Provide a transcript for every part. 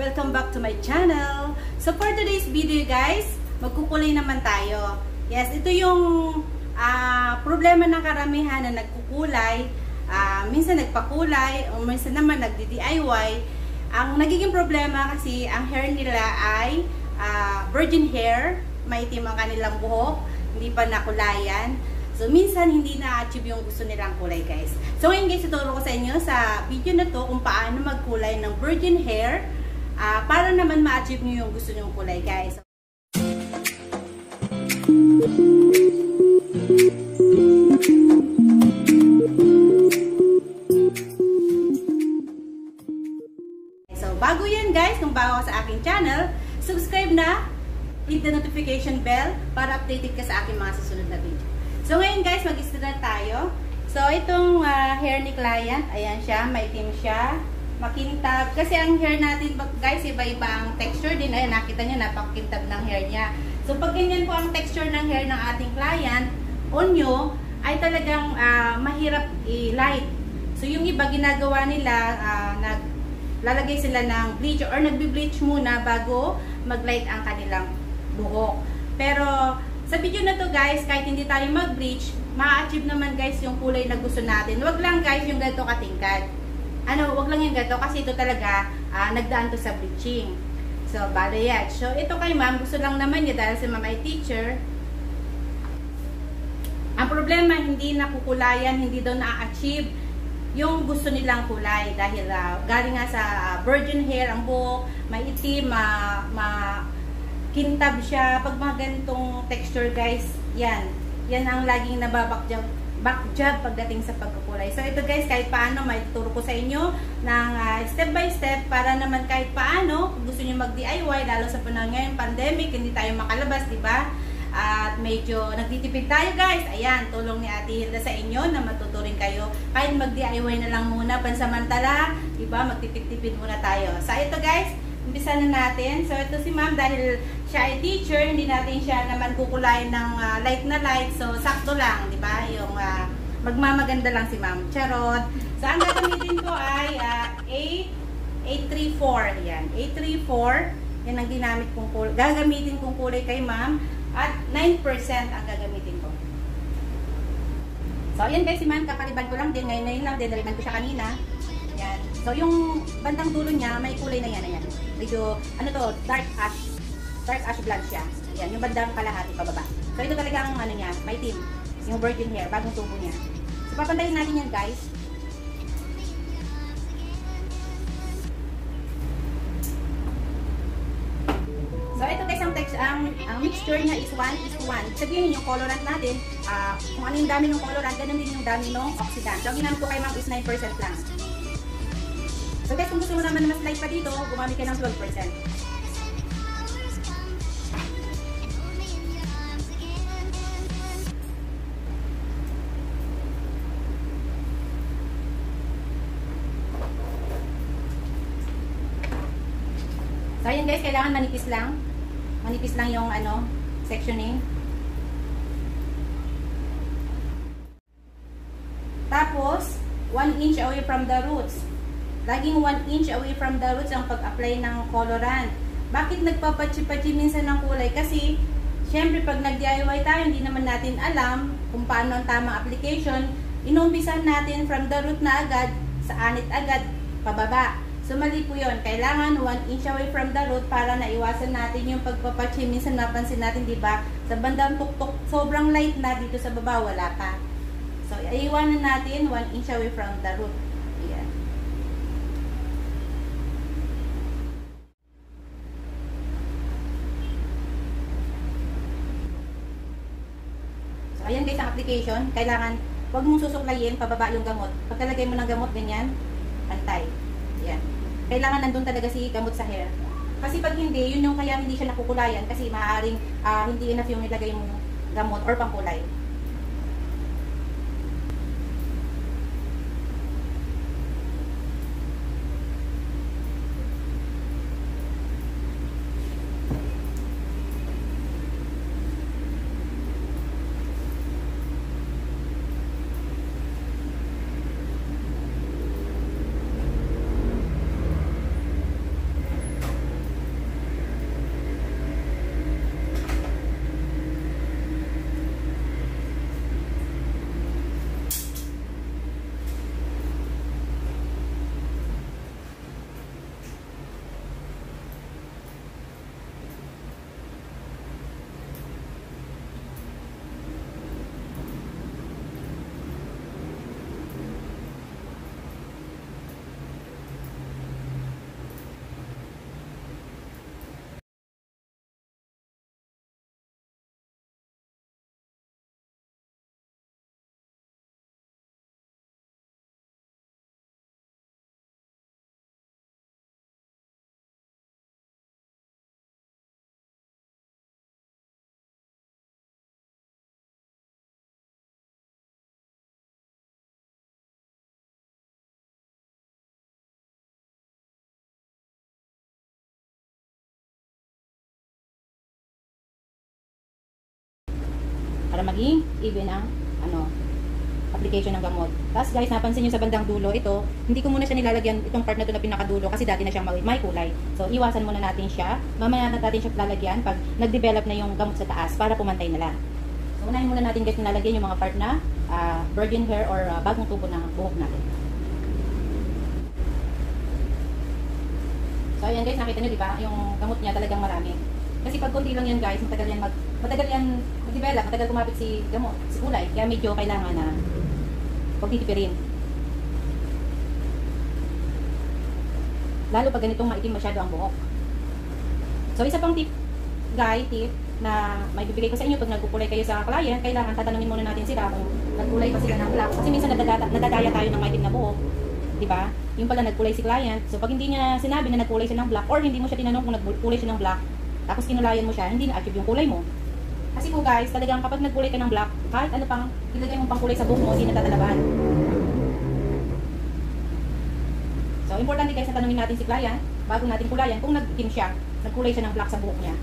Welcome back to my channel! So for today's video guys, magkukulay naman tayo. Yes, ito yung uh, problema ng karamihan na nagkukulay. Uh, minsan nagpakulay o minsan naman nagdi-DIY. Ang nagiging problema kasi ang hair nila ay uh, virgin hair, maitim ang kanilang buhok, hindi pa nakulayan. So, minsan hindi na-achieve yung gusto nilang kulay, guys. So, ngayon guys, ituro ko sa inyo sa video na to kung paano magkulay ng virgin hair uh, para naman ma-achieve nyo yung gusto nyong kulay, guys. So, bago yan guys, kung bago ka sa aking channel, subscribe na, hit the notification bell para updated ka sa aking mga susunod na video. So, ngayon guys, mag-start tayo. So, itong uh, hair ni client, ayan siya, maitim siya, makintab. Kasi ang hair natin, guys, iba-iba ang texture din. Ayan, nakita nyo, napakintab ng hair niya. So, pag ganyan po ang texture ng hair ng ating client, onyo, ay talagang uh, mahirap i-light. So, yung iba ginagawa nila, uh, naglalagay sila ng bleach or nagbi-bleach muna bago mag-light ang kanilang buhok. Pero, sa video na to guys, kahit hindi tayo mag-bleach, ma-achieve naman guys yung kulay na gusto natin. Wag lang guys yung ganito katingkad. Ano, wag lang yung ganito kasi ito talaga uh, nagdaan to sa bleaching. So, bale yan. So, ito kay ma'am, gusto lang naman niya dahil si ma'am ay teacher. Ang problema, hindi nakukulayan, hindi daw na-achieve yung gusto nilang kulay dahil uh, galing nga sa uh, virgin hair ang buhok, maitim, ma, ma kintab siya. Pag mga ganitong texture guys, yan. Yan ang laging nababakjab back job pagdating sa pagkukulay. So ito guys, kahit paano may tuturo ko sa inyo ng uh, step by step para naman kahit paano, kung gusto niyo mag-DIY, lalo sa panahon ngayon, pandemic, hindi tayo makalabas, di ba? At medyo nagtitipid tayo guys. Ayan, tulong ni Ate Hilda sa inyo na matuturin kayo. Kahit mag-DIY na lang muna, pansamantala, di ba? Magtitipid muna tayo. So ito guys, umpisa na natin. So, ito si ma'am dahil siya ay teacher, hindi natin siya naman kukulayin ng uh, light na light. So, sakto lang, di ba? Yung uh, magmamaganda lang si ma'am. Charot. So, ang gagamitin ko ay uh, A, 834. Yan. 834. Yan ang ginamit kong kulay. Gagamitin kong kulay kay ma'am. At 9% ang gagamitin ko. So, ayan guys, si ma'am, kakaliban ko lang din. Ngayon, ngayon lang din. Naliban ko siya kanina. Yan. So, yung bandang dulo niya, may kulay na yan. Ayan. Medyo, ano to, dark ash. Dark ash blonde siya. Yan. Yung bandang kalahati pababa. So, ito talaga ang ano niya, may team. Yung virgin hair, bagong tubo niya. So, papantayin natin yan, guys. So, ito guys, ang, text, ang, ang mixture niya is 1 is 1. Sabihin yung colorant natin, uh, kung ano yung dami ng colorant, ganun din yung dami ng oxidant. So, ang ginamit ko kay ma'am is 9% lang. So guys, kung gusto mo naman na mas light pa dito, gumamit ka ng 12%. So ayan guys, kailangan manipis lang. Manipis lang yung ano, sectioning. Tapos, 1 inch away from the roots. Laging 1 inch away from the roots ang pag-apply ng colorant. Bakit nagpapatsi-patsi minsan ng kulay? Kasi, syempre pag nag-DIY tayo, hindi naman natin alam kung paano ang tamang application. Inumpisan natin from the root na agad, sa anit agad, pababa. So, mali po yun. Kailangan 1 inch away from the root para naiwasan natin yung pagpapatsi. Minsan napansin natin, di ba? Sa bandang tuktok, sobrang light na dito sa baba, wala pa. So, iwanan natin 1 inch away from the root. Ayan guys, ang application, kailangan, huwag mong susuklayin, pababa yung gamot. Pagkalagay mo ng gamot, ganyan, pantay. Kailangan nandun talaga si gamot sa hair. Kasi pag hindi, yun yung kaya hindi siya nakukulayan kasi maaaring uh, hindi enough yung nilagay mo gamot or pangkulay. Para maging even ang ano, application ng gamot. Tapos guys, napansin nyo sa bandang dulo, ito, hindi ko muna siya nilalagyan itong part na ito na pinakadulo kasi dati na siya may, may kulay. So, iwasan muna natin siya. Mamaya na natin siya lalagyan pag nag-develop na yung gamot sa taas para pumantay na lang. So, unahin muna natin guys nilalagyan yung mga part na uh, virgin hair or uh, bagong tubo ng buhok natin. So, ayan guys, nakita nyo, di ba? Yung gamot niya talagang marami. Kasi pag konti lang yan guys, matagal yan mag matagal yan mag-develop, matagal kumapit si gamot, si kulay. Kaya medyo kailangan na pagtitipirin. Lalo pag ganitong maitim masyado ang buhok. So, isa pang tip, guy, tip, na may bibigay ko sa inyo pag nagkukulay kayo sa client, kailangan tatanungin muna natin sila kung nagkulay pa sila ng black. Kasi minsan nadadaya, nadadaya tayo ng maitim na buhok. Di ba? Yung pala nagkulay si client. So, pag hindi niya sinabi na nagkulay siya ng black or hindi mo siya tinanong kung nagkulay siya ng black, tapos kinulayan mo siya, hindi na-achieve yung kulay mo. Kasi po guys, talagang kapag nagkulay ka ng black, kahit ano pang ilagay mo pang kulay sa buhok mo, hindi natatalaban. So, importante guys na tanungin natin si client, bago natin kulayan, kung nag-itim siya, nagkulay siya ng black sa buhok niya.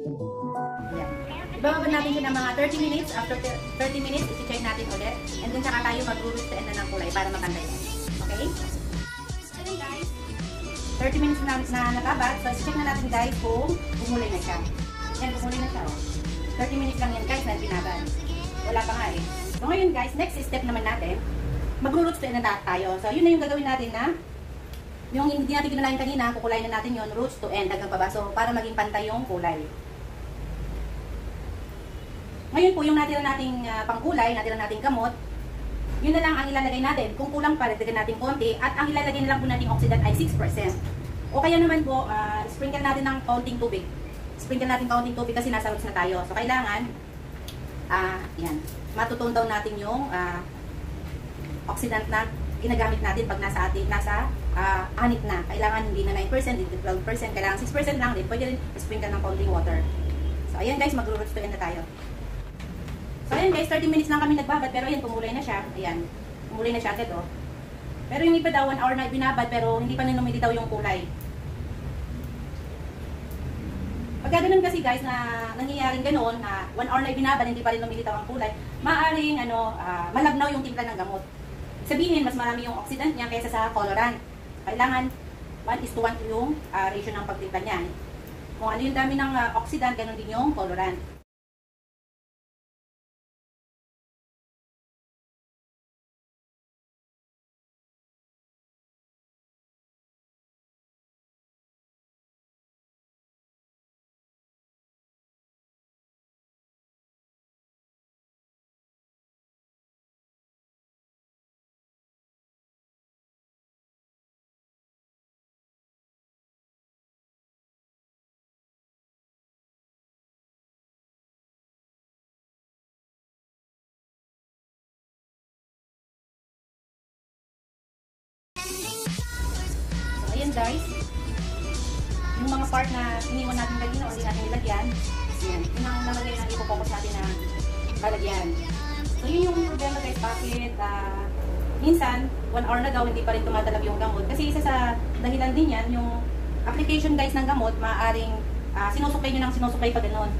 Yan. Ibababa natin siya ng mga 30 minutes. After 30 minutes, isi-check natin ulit. And then saka tayo mag-root the end ng kulay para makantay yan. Okay? So guys, 30 minutes na, na natabad. So isi-check na natin guys kung umulay na siya. Yan, umulay na siya. Oh. 30 minutes lang yan guys na binabad. Wala pa nga eh. So ngayon guys, next step naman natin, mag-roots to end na tayo. So yun na yung gagawin natin na yung hindi natin kinulayan kanina, kukulayin na natin yon roots to end hanggang baba. So, para maging pantay yung kulay. Ngayon po, yung natira nating uh, pangkulay, natira nating gamot, yun na lang ang ilalagay natin. Kung kulang pa, dagdagan natin konti. At ang ilalagay na lang po nating oxidant ay 6%. O kaya naman po, uh, sprinkle natin ng kaunting tubig. Sprinkle natin kaunting tubig kasi nasa roots na tayo. So, kailangan, uh, yan, matutone down natin yung uh, oxidant na ginagamit natin pag nasa atin, nasa uh, anit na. Kailangan hindi na 9%, hindi 12%, kailangan 6% lang din. Pwede rin sprinkle ng konting water. So, ayan guys, mag-roots to end na tayo. So, ayan guys, 30 minutes lang kami nagbabad, pero ayan, pumulay na siya. Ayan, pumulay na siya agad, oh. Pero yung iba daw, 1 hour na binabad, pero hindi pa rin lumilitaw yung kulay. Pagka ganun kasi guys, na nangyayaring ganun, na 1 hour na binabad, hindi pa rin lumilitaw ang kulay, maaaring, ano, uh, malabnaw yung timpla ng gamot sabihin, mas marami yung oxidant niya kaysa sa colorant. Kailangan 1 is to 1 yung uh, ratio ng pagtimpla niya. Kung ano yung dami ng uh, oxidant, ganun din yung colorant. Guys. Yung mga part na iniwan natin kanina o hindi natin nilagyan, yan. Yun ang nalagay na ipopokus natin na lalagyan. So yun yung problema guys, bakit uh, minsan, one hour na daw hindi pa rin tumatalab yung gamot. Kasi isa sa dahilan din yan, yung application guys ng gamot, maaaring uh, sinusukay nyo ng sinusukay pa ganun.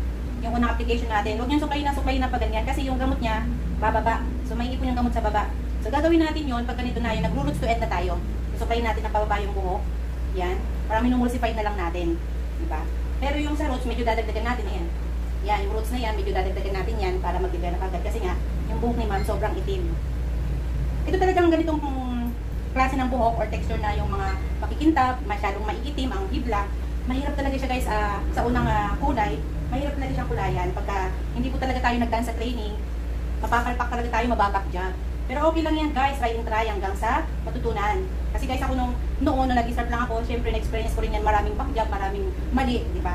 Yung unang application natin. Huwag nyo sukay na sukay na pa ganyan kasi yung gamot niya, bababa. So may ipon yung gamot sa baba. So gagawin natin yun, pag ganito na yun, nag-roots to end na tayo. Susukayin natin na pababa yung buhok. Yan. Para minumulsify na lang natin. Diba? Pero yung sa roots, medyo dadagdagan natin yan. Yan, yung roots na yan, medyo dadagdagan natin yan para mag-develop agad. Kasi nga, yung buhok ni ma'am sobrang itim. Ito talagang ganitong klase ng buhok or texture na yung mga makikintab, masyadong maiitim, ang hibla. Mahirap talaga siya guys uh, sa unang uh, kulay. Mahirap talaga siyang kulayan. Pagka hindi po talaga tayo nagdaan sa training, mapapalpak talaga tayo, mababak dyan. Pero okay lang yan guys, try and try hanggang sa matutunan. Kasi guys ako nung noon, nung nag-start lang ako, syempre na-experience ko rin yan maraming backjab, maraming mali, di ba?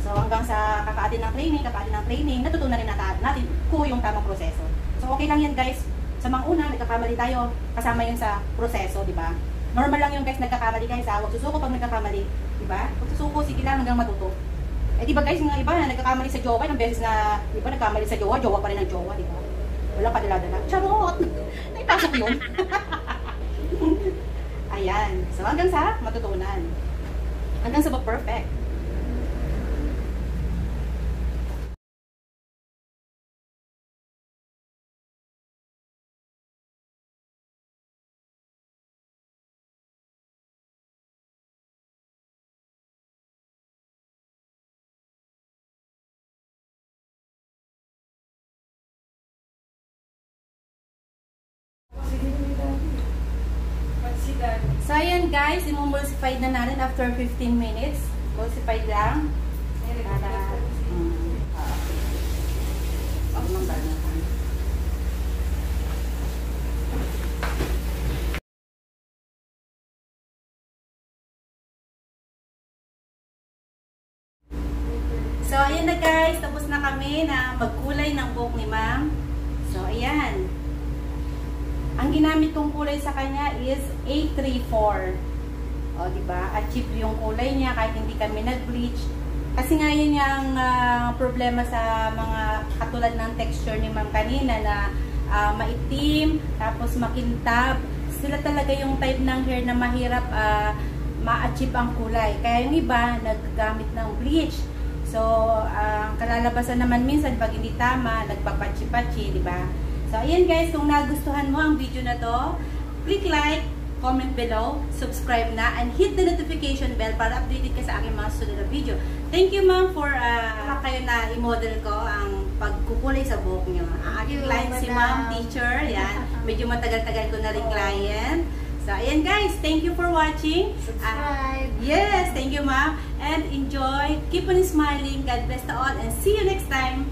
So hanggang sa kakaatin ng training, kakaatin ng training, natutunan rin natin, natin kung yung tamang proseso. So, okay lang yan guys. Sa mga una, nagkakamali tayo. Kasama yun sa proseso, di ba? Normal lang yung guys, nagkakamali guys ha. Huwag susuko pag nagkakamali. Di ba? Huwag susuko, sige lang hanggang matuto. Eh di ba guys, yung iba na nagkakamali sa jowa, ng beses na, di ba, nagkamali sa jowa, jowa pa rin ang jowa, di ba? Walang padala-dala. Charot! Naipasok yun. Ayan. So, hanggang sa matutunan. Hanggang sa perfect. So, ayan guys, imumulsified na natin after 15 minutes. Mulsified lang. Para, mm, ah, oh, number. So, ayan na guys. Tapos na kami na magkulay ng buhok ni ma'am. So, ayan. Ang ginamit kong kulay sa kanya is 834. O, di ba? Achieve yung kulay niya kahit hindi kami nag-bleach. Kasi nga yun yung ah, problema sa mga katulad ng texture ni ma'am kanina na ah, maitim, tapos makintab. Sila talaga yung type ng hair na mahirap ah, ma-achieve ang kulay. Kaya yung iba, naggamit ng bleach. So, ang kalalabasan naman minsan pag hindi tama, nagpapachi-pachi, di ba? So, ayan guys, kung nagustuhan mo ang video na to, click like, comment below, subscribe na, and hit the notification bell para updated ka sa aking mga susunod na video. Thank you ma'am for uh, kayo na i-model ko ang pagkukulay sa buhok niyo. Ang aking client si ma'am, teacher, yan. Medyo matagal-tagal ko na rin client. So, ayan guys, thank you for watching. Subscribe. yes, thank you ma'am. And enjoy. Keep on smiling. God bless to all and see you next time.